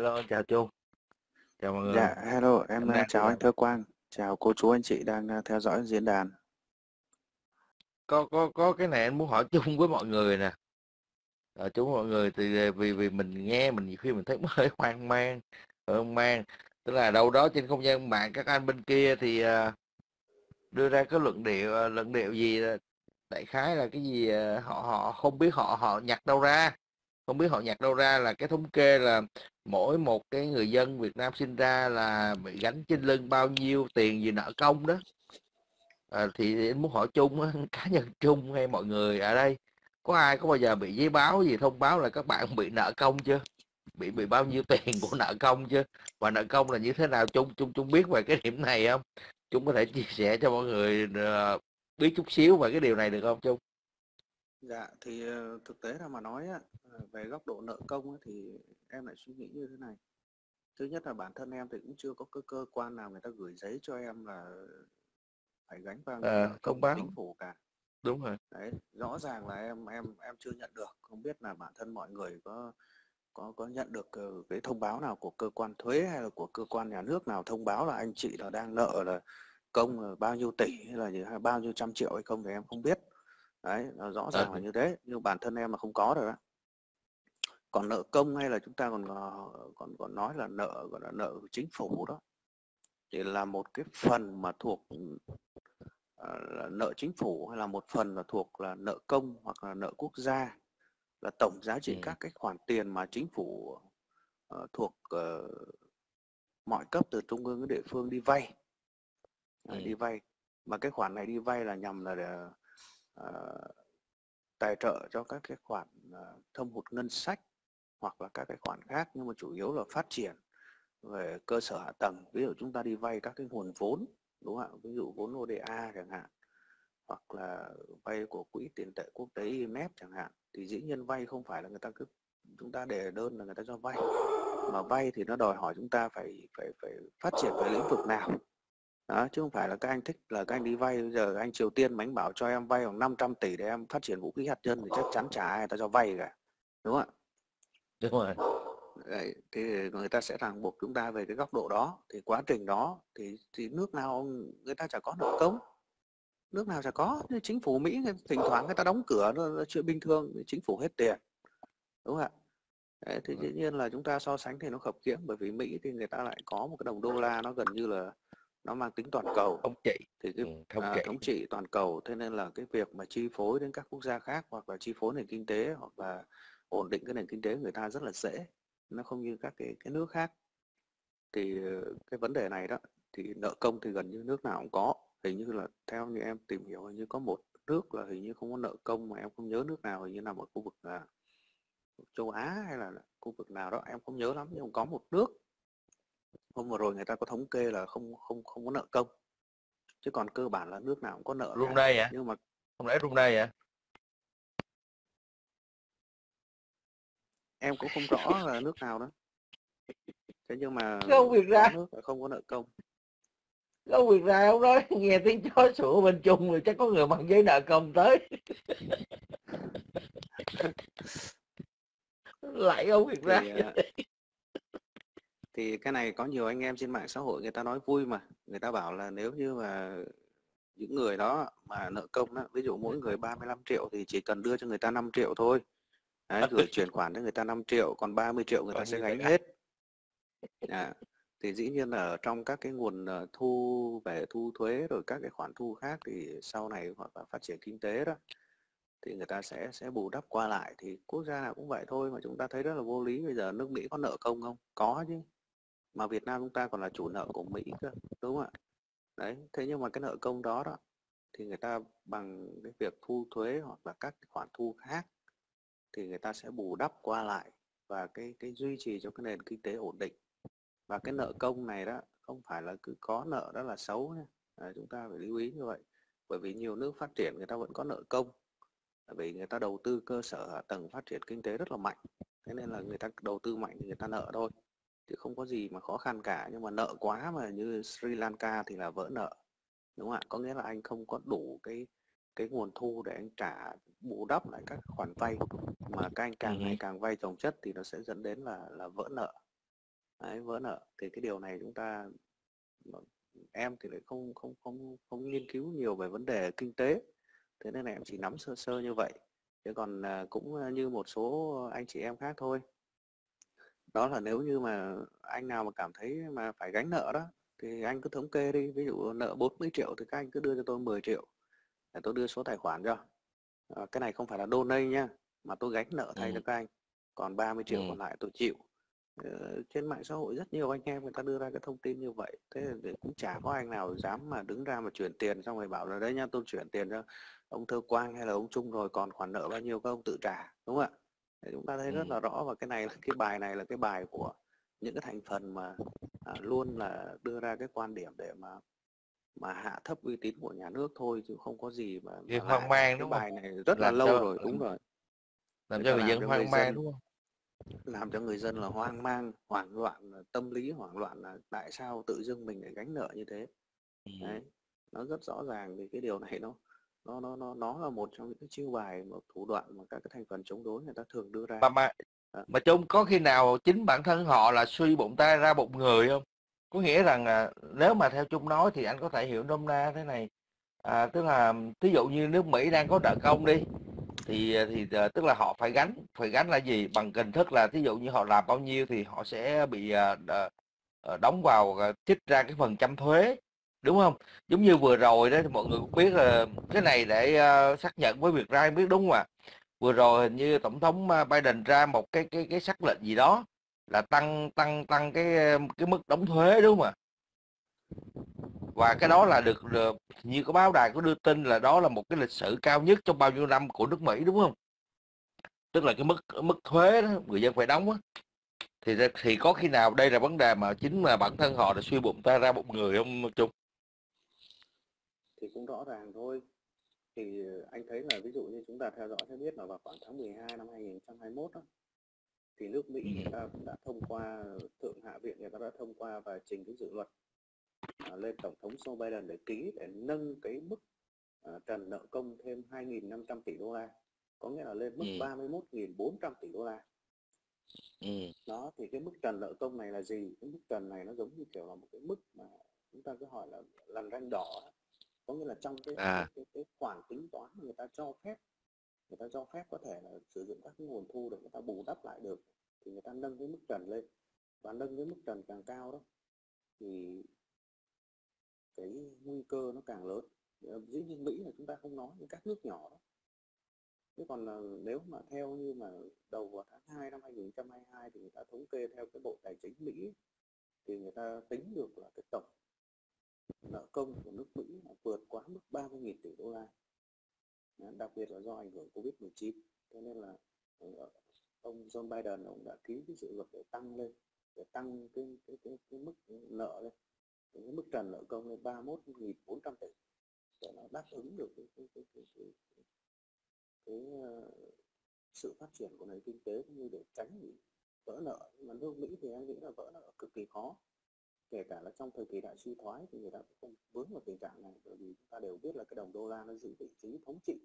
Hello, chào Trung. Chào mọi người. Dạ, hello, em à, đang chào anh Thơ Quang, chào cô chú anh chị đang à, theo dõi diễn đàn. có có có cái này anh muốn hỏi chung với mọi người nè. Ờ, chung với mọi người thì vì vì mình nghe mình nhiều khi mình thấy hơi hoang mang, hoang mang. Tức là đâu đó trên không gian mạng các anh bên kia thì à, đưa ra cái luận điệu à, luận điệu gì đại khái là cái gì à, họ họ không biết họ họ nhặt đâu ra không biết họ nhặt đâu ra là cái thống kê là mỗi một cái người dân Việt Nam sinh ra là bị gánh trên lưng bao nhiêu tiền gì nợ công đó. À, thì anh muốn hỏi chung cá nhân chung hay mọi người ở đây có ai có bao giờ bị giấy báo gì thông báo là các bạn bị nợ công chưa? Bị bị bao nhiêu tiền của nợ công chưa? Và nợ công là như thế nào? Chung chung chung biết về cái điểm này không? Chung có thể chia sẻ cho mọi người ờ, biết chút xíu về cái điều này được không chung? Dạ, thì ờ, thực tế là mà nói á, ờ, về góc độ nợ công á, thì em lại suy nghĩ như thế này. Thứ nhất là bản thân em thì cũng chưa có cơ cơ quan nào người ta gửi giấy cho em là phải gánh nợ thông công của báo chính phủ cả. đúng rồi Đấy, rõ ràng là em em em chưa nhận được, không biết là bản thân mọi người có có có nhận được ờ, cái thông báo nào của cơ quan thuế hay là của cơ quan nhà nước nào thông báo là anh chị là đang nợ là công là bao nhiêu tỷ hay là gì- hay bao nhiêu trăm triệu hay không thì em không biết. Đấy, nó rõ Ờ, ràng là như thế, nhưng bản thân em là không có rồi đó. Còn nợ công hay là chúng ta còn ờ, còn còn nói là nợ gọi là nợ của chính phủ đó thì là một cái phần mà thuộc ờ, là nợ chính phủ hay là một phần là thuộc là nợ công hoặc là nợ quốc gia là tổng giá trị ừ. các cái khoản tiền mà chính phủ ờ, thuộc ờ, mọi cấp từ trung ương đến địa phương đi vay Ừ. Đi vay mà cái khoản này đi vay là nhằm là để Ờ, tài trợ cho các cái khoản ờ, thâm hụt ngân sách hoặc là các cái khoản khác nhưng mà chủ yếu là phát triển về cơ sở hạ tầng. Ví dụ chúng ta đi vay các cái nguồn vốn đúng không ạ? Ví dụ vốn ODA chẳng hạn hoặc là vay của quỹ tiền tệ quốc tế IMF chẳng hạn thì dĩ nhiên vay không phải là người ta cứ chúng ta để đơn là người ta cho vay. Mà vay thì nó đòi hỏi chúng ta phải phải phải phát triển về lĩnh vực nào? Đó, chứ không phải là các anh thích là các anh đi vay. Bây giờ anh Triều Tiên mà anh bảo cho em vay khoảng 500 tỷ để em phát triển vũ khí hạt nhân thì chắc chắn chả ai ta cho vay cả đúng không ạ? Đúng rồi. Đấy, thì người ta sẽ ràng buộc chúng ta về cái góc độ đó. Thì quá trình đó thì thì nước nào người ta chả có nợ công. Nước nào chả có. Chính phủ Mỹ thỉnh thoảng người ta đóng cửa nó là chuyện bình thường chính phủ hết tiền đúng không ạ? Đấy, thì dĩ nhiên là chúng ta so sánh thì nó khập khiễng bởi vì Mỹ thì người ta lại có một cái đồng đô la nó gần như là nó mang tính toàn cầu. Thống trị thì ừ. cái thống à, trị thống trị toàn cầu thế nên là cái việc mà chi phối đến các quốc gia khác hoặc là chi phối nền kinh tế hoặc là ổn định cái nền kinh tế người ta rất là dễ. Nó không như các cái cái nước khác. Thì ờ, cái vấn đề này đó thì nợ công thì gần như nước nào cũng có. Hình như là theo như em tìm hiểu hình như có một nước là hình như không có nợ công mà em không nhớ nước nào hình như nằm ở khu vực là châu Á hay là khu vực nào đó em không nhớ lắm nhưng có một nước hôm vừa rồi người ta có thống kê là không không không có nợ công. Chứ còn cơ bản là nước nào cũng có nợ cả. Brunei hả nhưng mà không lẽ Brunei hả em cũng không rõ là nước nào đó thế nhưng mà cái ông Việt có ra nước là không có nợ công. Ông Việt ra ông nói nghe tiếng chó sủa bên Trung rồi chắc có người mang giấy nợ công tới. Lại ông Việt ra thì à, thì cái này có nhiều anh em trên mạng xã hội người ta nói vui mà. Người ta bảo là nếu như mà những người đó mà nợ công đó, ví dụ mỗi người 35 triệu thì chỉ cần đưa cho người ta 5 triệu thôi. Đấy, gửi chuyển khoản cho người ta 5 triệu còn 30 triệu người ta sẽ gánh hết. À, thì dĩ nhiên là ở trong các cái nguồn ờ, thu về thu thuế rồi các cái khoản thu khác thì sau này hoặc là phát triển kinh tế đó thì người ta sẽ sẽ bù đắp qua lại. Thì quốc gia nào cũng vậy thôi mà chúng ta thấy rất là vô lý. Bây giờ nước Mỹ có nợ công không? Có chứ mà Việt Nam chúng ta còn là chủ nợ của Mỹ cơ đúng không ạ? Đấy thế nhưng mà cái nợ công đó đó thì người ta bằng cái việc thu thuế hoặc là các khoản thu khác thì người ta sẽ bù đắp qua lại và cái cái duy trì cho cái nền kinh tế ổn định. Và cái nợ công này đó không phải là cứ có nợ đó là xấu nha. À, chúng ta phải lưu ý như vậy. Bởi vì nhiều nước phát triển người ta vẫn có nợ công bởi vì người ta đầu tư cơ sở hạ tầng phát triển kinh tế rất là mạnh. Thế nên là người ta đầu tư mạnh thì người ta nợ thôi chứ không có gì mà khó khăn cả nhưng mà nợ quá mà như Sri Lanka thì là vỡ nợ đúng không ạ? Có nghĩa là anh không có đủ cái cái nguồn thu để anh trả bù đắp lại các khoản vay mà các anh càng ngày càng vay chồng chất thì nó sẽ dẫn đến là là vỡ nợ. Đấy, vỡ nợ. Thì cái điều này chúng ta em thì lại không không không không nghiên cứu nhiều về vấn đề kinh tế thế nên là em chỉ nắm sơ sơ như vậy. Chứ còn à, cũng à, như một số anh chị em khác thôi đó là nếu như mà anh nào mà cảm thấy mà phải gánh nợ đó thì anh cứ thống kê đi ví dụ nợ 40 triệu thì các anh cứ đưa cho tôi 10 triệu để tôi đưa số tài khoản cho à, cái này không phải là donate nhá mà tôi gánh nợ thay ừ. cho các anh còn 30 triệu ừ. còn lại tôi chịu ờ, trên mạng xã hội rất nhiều anh em người ta đưa ra cái thông tin như vậy thế thì cũng chả có anh nào dám mà đứng ra mà chuyển tiền xong rồi bảo là đấy nhá tôi chuyển tiền cho ông Thơ Quang hay là ông Trung rồi còn khoản nợ bao nhiêu các ông tự trả đúng không ạ để chúng ta thấy rất là rõ và cái này là cái bài này là cái bài của những cái thành phần mà à, luôn là đưa ra cái quan điểm để mà mà hạ thấp uy tín của nhà nước thôi chứ không có gì mà, mà hoang mang cái đúng bài không? này rất là Làm lâu cho rồi đúng rồi làm cho người dân hoang mang đúng không? làm cho người dân là hoang mang hoảng loạn là tâm lý hoảng loạn là tại sao tự dưng mình lại gánh nợ như thế Ừ. đấy nó rất rõ ràng vì cái điều này nó nó nó nó nó là một trong những cái chiêu bài một thủ đoạn mà các cái thành phần chống đối người ta thường đưa ra Mà mà Đó. mà chung có khi nào chính bản thân họ là suy bụng ta ra bụng người không? Có nghĩa rằng à, nếu mà theo chung nói thì anh có thể hiểu nôm na thế này. À, tức là ví dụ như nước Mỹ đang có nợ công đi thì thì à, tức là họ phải gánh phải gánh là gì bằng hình thức là thí dụ như họ làm bao nhiêu thì họ sẽ bị à, ờ, đóng vào à, trích ra cái phần trăm thuế đúng không? Giống như vừa rồi đó thì mọi người cũng biết là cái này để uh, xác nhận với việc ra em biết đúng không ạ? Vừa rồi hình như tổng thống ờ, Biden ra một cái cái cái sắc lệnh gì đó là tăng tăng tăng cái ờ, cái mức đóng thuế đúng không ạ? Và cái đó là được, được như có báo đài có đưa tin là đó là một cái lịch sử cao nhất trong bao nhiêu năm của nước Mỹ đúng không? Tức là cái mức mức thuế đó người dân phải đóng á. Thì thì có khi nào đây là vấn đề mà chính là bản thân họ đã suy bụng ta ra một người không chung? Thì cũng rõ ràng thôi thì anh thấy là ví dụ như chúng ta theo dõi sẽ biết là vào khoảng tháng 12 năm 2021 đó, thì nước Mỹ người ta cũng đã thông qua thượng hạ viện người ta đã thông qua và trình cái dự luật à, lên tổng thống Joe Biden để ký để nâng cái mức à, trần nợ công thêm 2.500 tỷ đô la có nghĩa là lên mức Ừ. 31.400 tỷ đô la ừ. đó thì cái mức trần nợ công này là gì cái mức trần này nó giống như kiểu là một cái mức mà chúng ta cứ hỏi là lằn ranh đỏ. Có nghĩa là trong cái, À. cái, cái, khoản tính toán người ta cho phép người ta cho phép có thể là sử dụng các cái nguồn thu để người ta bù đắp lại được thì người ta nâng cái mức trần lên. Và nâng cái mức trần càng cao đó thì cái nguy cơ nó càng lớn. Ờ, dĩ nhiên Mỹ là chúng ta không nói những các nước nhỏ đó. Chứ còn là nếu mà theo như mà đầu vào tháng 2 năm 2022 thì người ta thống kê theo cái bộ tài chính Mỹ thì người ta tính được là cái tổng nợ công của nước Mỹ vượt quá mức 30.000 tỷ đô la. Đặc biệt là do ảnh hưởng Covid-19 cho nên là ờ, ông John Biden ông đã ký cái dự luật để tăng lên để tăng cái cái cái, cái mức nợ lên. Cái mức trần nợ công lên 31.400 tỷ để nó đáp ứng được cái cái cái cái, cái, cái, cái sự phát triển của nền kinh tế cũng như để tránh bị vỡ nợ. Mà nước Mỹ thì anh nghĩ là vỡ nợ cực kỳ khó kể cả là trong thời kỳ đại suy thoái thì người ta cũng không vướng vào tình trạng này bởi vì chúng ta đều biết là cái đồng đô la nó giữ vị trí thống trị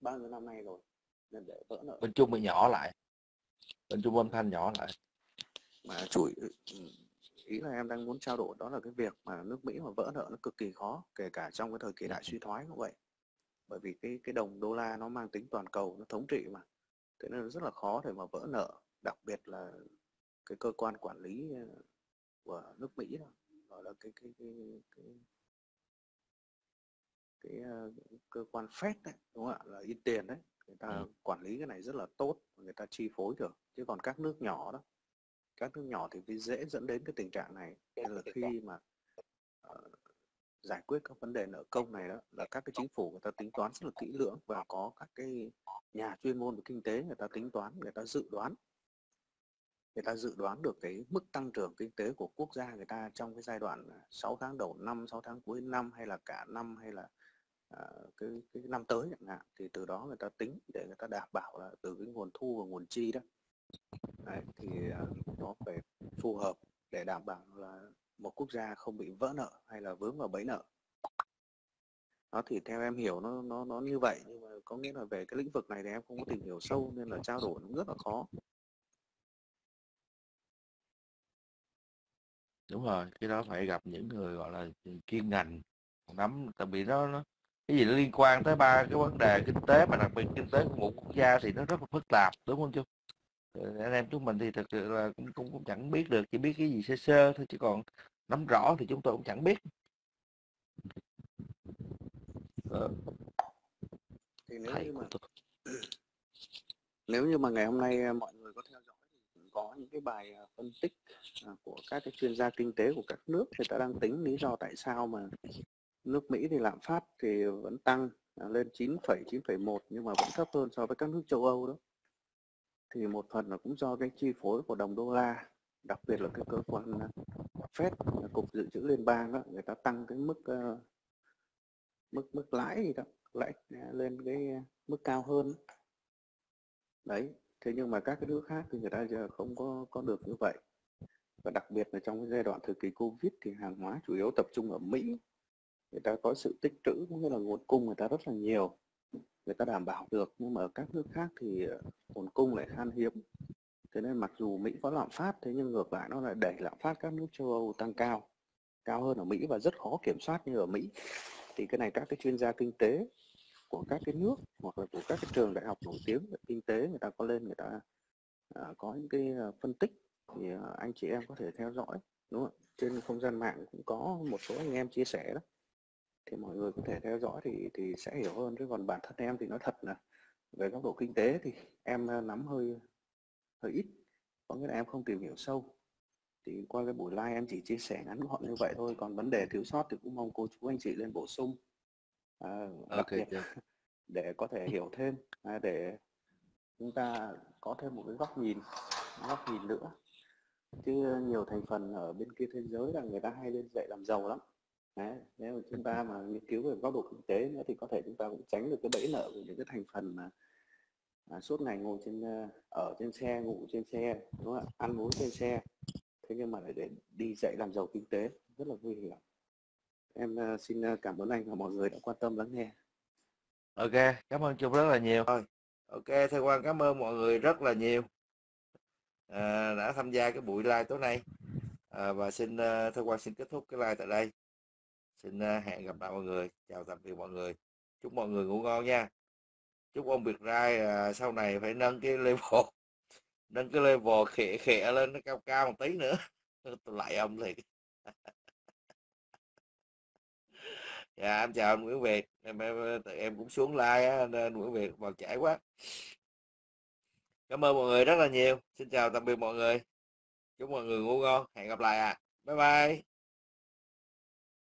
bao nhiêu năm nay rồi nên để vỡ nợ. Bên Trung bị nhỏ lại. Bên Trung âm thanh nhỏ lại. Mà chủ ý là em đang muốn trao đổi đó là cái việc mà nước Mỹ mà vỡ nợ nó cực kỳ khó kể cả trong cái thời kỳ đại suy thoái cũng vậy. Bởi vì cái cái đồng đô la nó mang tính toàn cầu nó thống trị mà. Thế nên nó rất là khó để mà vỡ nợ đặc biệt là cái cơ quan quản lý ờ, của nước Mỹ đó gọi là cái cái cái cái cái ờ, cơ quan Fed đấy đúng không ạ? Là in tiền đấy người ta Ừ. quản lý cái này rất là tốt người ta chi phối được chứ còn các nước nhỏ đó các nước nhỏ thì cái dễ dẫn đến cái tình trạng này. Nên là khi mà ờ, giải quyết các vấn đề nợ công này đó là các cái chính phủ người ta tính toán rất là kỹ lưỡng và có các cái nhà chuyên môn về kinh tế người ta tính toán người ta dự đoán người ta dự đoán được cái mức tăng trưởng kinh tế của quốc gia người ta trong cái giai đoạn à, 6 tháng đầu năm 6 tháng cuối năm hay là cả năm hay là à, cái cái năm tới chẳng hạn thì từ đó người ta tính để người ta đảm bảo là từ cái nguồn thu và nguồn chi đó. Đấy, thì à, nó phải phù hợp để đảm bảo là một quốc gia không bị vỡ nợ hay là vướng vào bẫy nợ. Đó thì theo em hiểu nó nó nó như vậy nhưng mà có nghĩa là về cái lĩnh vực này thì em không có tìm hiểu sâu nên là trao đổi nó rất là khó. Đúng rồi, cái đó phải gặp những người, gọi là, chuyên ngành, nắm tại vì nó nó cái gì nó liên quan tới ba cái vấn đề kinh tế mà đặc biệt kinh tế của một quốc gia thì nó rất là phức tạp, đúng không chú? Ờ, anh em chúng mình thì thực sự là cũng cũng cũng chẳng biết được, chỉ biết cái gì sơ sơ thôi chứ còn nắm rõ thì chúng tôi cũng chẳng biết. Ờ. Thì nếu Thầy như mà tôi. nếu như mà ngày hôm nay, a, mọi người có theo dõi có những cái bài, ờ, phân tích, ờ, của các cái chuyên gia kinh tế của các nước, người ta đang tính lý do tại sao mà nước Mỹ thì lạm phát thì vẫn tăng, à, lên 9,9,1 nhưng mà vẫn thấp hơn so với các nước châu Âu đó. Thì một phần là cũng do cái chi phối của đồng đô la, đặc biệt là cái cơ quan, ờ, Fed, Cục Dự trữ Liên bang đó, người ta tăng cái mức, mức mức lãi gì đó, lãi, à, lên cái, mức cao hơn. Đấy, thế nhưng mà các cái nước khác thì người ta giờ không có có được như vậy. Và đặc biệt là trong cái giai đoạn thời kỳ Covid thì hàng hóa chủ yếu tập trung ở Mỹ. Người ta có sự tích trữ, có nghĩa là nguồn cung người ta rất là nhiều, người ta đảm bảo được, nhưng mà ở các nước khác thì, ờ, nguồn cung lại khan hiếm. Thế nên mặc dù Mỹ có lạm phát, thế nhưng ngược lại nó lại đẩy lạm phát các nước châu Âu tăng cao, cao hơn ở Mỹ và rất khó kiểm soát như ở Mỹ. Thì cái này các cái chuyên gia kinh tế của các cái nước hoặc là của các cái trường đại học nổi tiếng về kinh tế người ta có lên người ta, uh, có những cái, ờ, phân tích thì, uh, anh chị em có thể theo dõi, đúng không ạ? Trên không gian mạng cũng có một số anh em chia sẻ đó. Thì mọi người có thể theo dõi thì thì sẽ hiểu hơn, chứ còn bản thân em thì nói thật là về góc độ kinh tế thì em, ờ, nắm hơi hơi ít, có nghĩa là em không tìm hiểu sâu. Thì qua cái buổi live em chỉ chia sẻ ngắn gọn như vậy thôi, còn vấn đề thiếu sót thì cũng mong cô chú anh chị lên bổ sung. À, đặc kê, biệt chú. để có thể hiểu thêm, à, để chúng ta có thêm một cái góc nhìn góc nhìn nữa. Chứ nhiều thành phần ở bên kia thế giới là người ta hay lên dạy làm giàu lắm. Đấy, nếu mà chúng ta mà nghiên cứu về góc độ kinh tế nữa thì có thể chúng ta cũng tránh được cái bẫy nợ của những cái thành phần mà, à, suốt ngày ngồi trên, a ở trên xe, ngủ trên xe, đúng không ạ? Ăn uống trên xe. Thế nhưng mà lại để đi dạy làm giàu kinh tế, rất là nguy hiểm. Em, a, xin, a, cảm ơn anh và mọi người đã quan tâm lắng nghe. Kê, cảm ơn Trung rất là nhiều. Ô kê, Thơ Quang cảm ơn mọi người rất là nhiều, à, đã tham gia cái buổi live tối nay. À, và xin, a Thơ Quang xin kết thúc cái live tại đây. Xin, hẹn gặp lại mọi người. Chào tạm biệt mọi người. Chúc mọi người ngủ ngon nha. Chúc ông Việt Rai, à, sau này phải nâng cái level nâng cái level khịa khịa lên nó cao cao một tí nữa. Tôi lạy ông thiệt. Dạ, em chào anh Nguyễn Việt, em em em cũng xuống like á, nên Nguyễn Việt vào chảy quá. Cảm ơn mọi người rất là nhiều. Xin chào tạm biệt mọi người. Chúc mọi người ngủ ngon. Hẹn gặp lại à Bye bye.